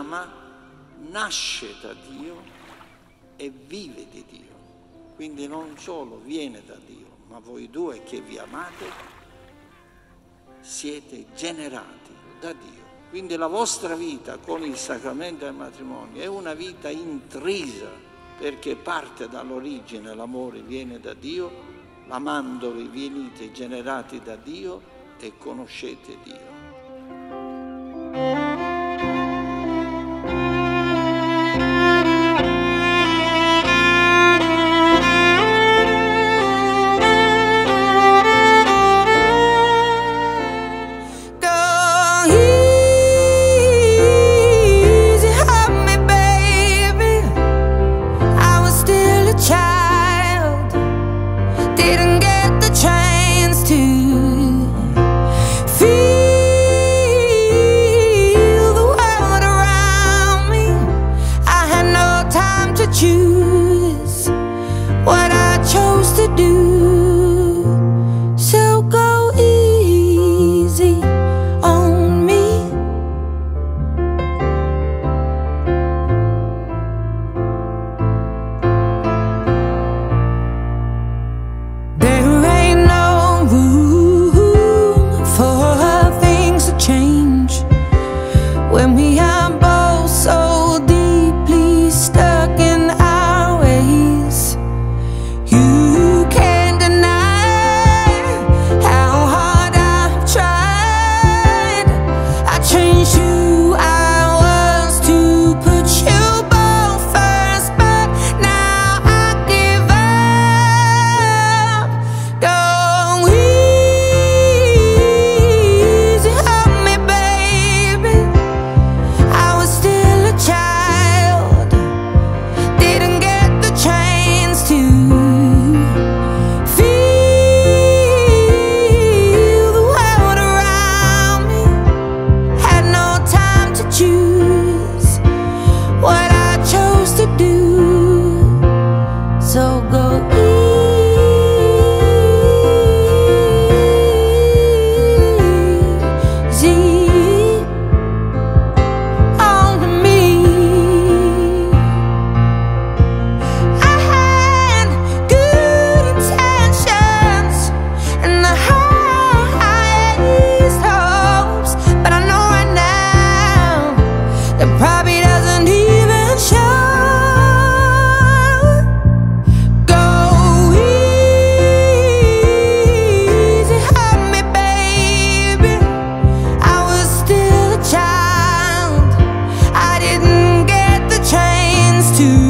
ama nasce da Dio e vive di Dio. Quindi non solo viene da Dio, ma voi due che vi amate siete generati da Dio. Quindi la vostra vita con il sacramento del matrimonio è una vita intrisa perché parte dall'origine, l'amore viene da Dio, amandovi venite generati da Dio e conoscete Dio. So go easy on me. There ain't no room for things to change when we. to